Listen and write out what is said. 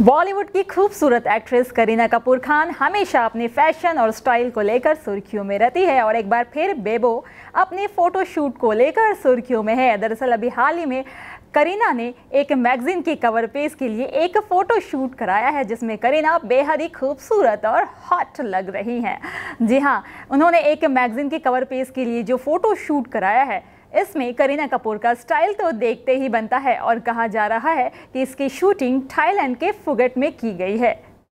बॉलीवुड की खूबसूरत एक्ट्रेस करीना कपूर खान हमेशा अपने फ़ैशन और स्टाइल को लेकर सुर्खियों में रहती है और एक बार फिर बेबो अपने फोटोशूट को लेकर सुर्खियों में है। दरअसल अभी हाल ही में करीना ने एक मैगजीन की कवर पेज के लिए एक फ़ोटो शूट कराया है, जिसमें करीना बेहद ही खूबसूरत और हॉट लग रही हैं। जी हाँ उन्होंने एक मैगजीन की कवर पेज के लिए जो फ़ोटो शूट कराया है इसमें करीना कपूर का स्टाइल तो देखते ही बनता है और कहा जा रहा है कि इसकी शूटिंग थाईलैंड के फुगेट में की गई है।